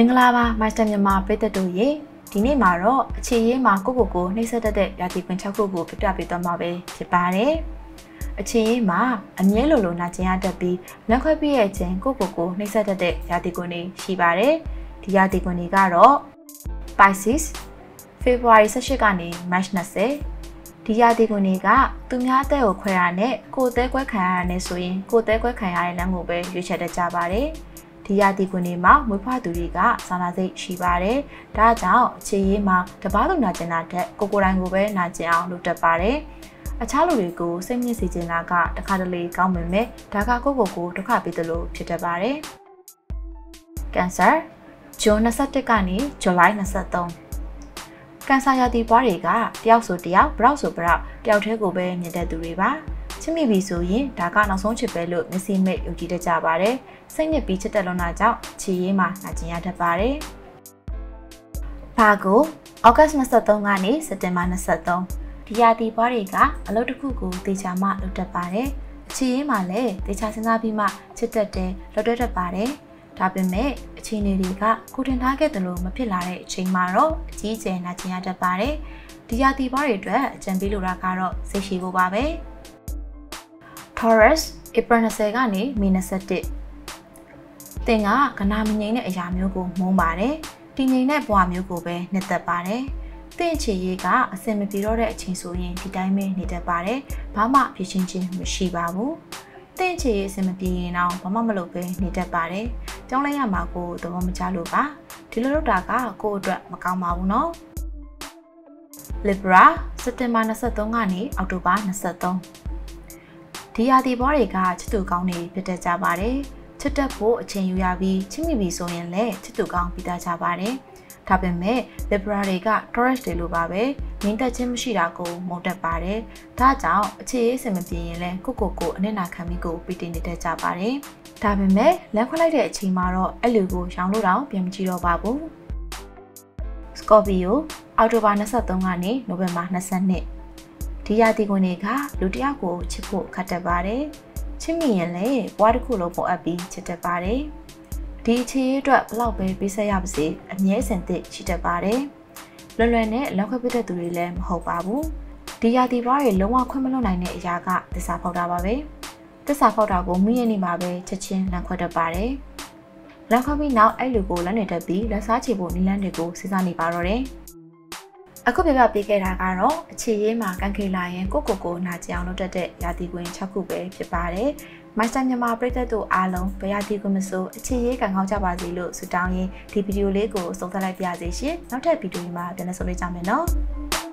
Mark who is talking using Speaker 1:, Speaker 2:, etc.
Speaker 1: မင်္ဂလာပါမိုက်စတာမြန်မာပရိသတ်တို့ရေဒီနေ့မှာတော့အခြေရေးမှာကိုကိုကိုနှိမ့်ဆက်တတ်တဲ့ရာသီကွင်း6ခုကိုပြပြပေးသွားမှာပဲဖြစ်ပါတယ်အခြေရေးမှာအမြဲလိုလိုနာကျင်ရတတ်ပြီးလက်ခွဲပြည့်ရဲ့ခြင်းကိုကိုကိုနှိမ့်ဆက်တတ်တဲ့ရာသီကွင်းတွေရှိပါတယ်ဒီရာသီကွင်းတွေကတော့ Pisces February 18ကနေ March 20ဒီရာသီကွန်တွေကသူများအသက်ကိုခွဲရတဲ့ကိုယ်သက်ကွဲခံရတာနဲ့ဆိုရင်ကိုယ်သက်ကွဲခံရတဲ့လမ်းကိုပဲရွေးချယ်တတ်ကြပါတယ်။ ဒီရာသီကွန်တွေမှာမွေးဖွားသူတွေကစာနာစိတ်ရှိပါတယ်။ဒါကြောင့်အခြေရေးမှာတပားလူနာကျင်တာတက်ကိုကိုတိုင်းကိုပဲနာကျင်အောင်လုပ်တတ်ပါတယ်။အခြားလူတွေကိုစိတ်မြင့်စေချင်တာကတခါတလေကောင်းပေမဲ့ဒါကကိုကိုကိုဒုက္ခပေးတယ်လို့ဖြစ်တတ်ပါတယ်။ကင်ဆာဇွန်21ကနေဇူလိုင်23ကန်ဆာရာသီပွားတွေကတယောက်ဆိုတယောက်ဘရောက်ဆိုဘရောက်တယောက်တည်းကိုပဲမြင်တဲ့သူတွေပါ။ ချစ်မိပြီဆိုရင်ဒါကနောက်ဆုံးချစ်ပဲလို့မျက်စိမိတ်ယုံကြည်တတ်ကြပါတယ်။စိတ်နှစ်ပြီးချစ်တက်လွန်တာကြောင့်ချီရေးမှာနာကျင်ရတတ်ပါတယ်။ဘာကိုဩဂတ်23ကနေစက်တင်ဘာ23ဒီရာသီပွားတွေကအလုပ်တစ်ခုကိုတေချာမှလုပ်တတ်ပါတယ်။အခြေရေးမှာလည်းတေချာစဉ်းစားပြီးမှချစ်တက်တယ်လုပ်တတ်တတ်ပါတယ်။ဒါပေမဲ့အခြေအနေတွေကကိုတင်ထားခဲ့သလိုမဖြစ်လာတဲ့အချိန်မှာတော့အကြီးအကျယ်နာကျင်ရတတ်ပါတယ်။ဒီရာသီပွားတွေအတွက်အကြံပေးလိုတာကတော့စိတ်ရှိဖို့ပါပဲ။ Taurus April 20ကနေမေ21တင်ကကနာမငိမ့်တဲ့အရာမျိုးကိုမုန်းပါတယ်တည်ငြိမ်တဲ့ဘဝမျိုးကိုပဲနှစ်သက်ပါတယ်တင့်ချေရေးကအစင်မပြေတော့တဲ့အချိန်ဆိုရင်ဒီတိုင်းပဲနေတတ်ပါတယ်ဘာမှဖြစ်ချင်းချင်းမရှိပါဘူးတင့်ချေရေးအစင်မပြေရင်တော့ဘာမှမလုပ်ပဲနေတတ်ပါတယ်ကြောင်းလိုက်ရမှာကိုသဘောမကျလို့ပါဒီလိုလုပ်တာကကိုယ့်အတွက်မကောင်းပါဘူးနော် Libra စက်တင်ဘာ23ကနေအောက်တိုဘာ23 ဒီရာသီဘွားတွေကချစ်သူကောင်းနေဖြစ်တတ်ကြပါတယ်ချစ်တတ်ဖို့အချိန်ယူရပြီးချစ်မိပြီဆိုရင်လည်းချစ်သူကောင်းပြီးသားကြပါတယ်ဒါပေမဲ့ Libra တွေက Taurus တွေလိုပါပဲငြိမ်သက်ခြင်းမရှိတာကိုမုန်းတတ်ပါတယ်ဒါကြောင့်အခြေအစင်မပြေရင်လည်းကိုကိုကိုအနစ်နာခံပြီးကိုပြီးတင်နေတတ်ကြပါတယ်ဒါပေမဲ့လမ်းခွက်လိုက်တဲ့အချိန်မှာတော့အဲ့လူကိုရောင်းလို့တော့ပြန်မကြည့်တော့ပါဘူး Scorpio အောက်တိုဘာ23ကနေနိုဝင်ဘာ22 ဒီရာသီဝင်တွေကလူတယောက်ကိုချစ်ဖို့ခက်တတ်ပါတယ်ချစ်မိရင်လည်းဘွားတစ်ခုလုံးပေါ်အပ်ပြီးချစ်တတ်ပါတယ်ဒီချီအတွက်ဘလောက်ပဲပေးဆက်ရပါစေအမြဲစင်သစ်ရှိတတ်ပါတယ်လွယ်လွယ်နဲ့လောက်ခွက်ပြတဲ့သူတွေလည်းမဟုတ်ပါဘူးဒီရာသီဘွားတွေလုံးဝခွင့်မလွတ်နိုင်တဲ့အရာကသစ္စာဖောက်တာပါပဲသစ္စာဖောက်တာကိုမိရနေမှာပဲချက်ချင်းလန့်ခွက်တတ်ပါတယ်လန့်ခွက်ပြီးနောက်အဲ့လူကိုလက်နေတတ်ပြီးလက်စားချေဖို့နီလန်းတွေကိုစဉ်းစားနေပါတော့တယ် အခုပြပြပေးခဲ့တာကတော့အခြေရေးမှာကန်ခေလာရင်ကိုကိုကိုနာကြအောင်လုပ်တတ်တဲ့ရာသီကွင်း6ခုပဲဖြစ်ပါတယ်။မိုက်စတာမြန်မာပရိသတ်တို့အားလုံးဘယ်ရာသီကွင်းမဆိုအခြေရေးကန်ကောင်းကြပါစေလို့ဆုတောင်းရင်းဒီဗီဒီယိုလေးကိုဆုံးသက်လိုက်ပါရစေရှင်။နောက်ထပ်ဗီဒီယိုမှာပြန်လည်ဆုံတွေ့ကြမယ်နော်။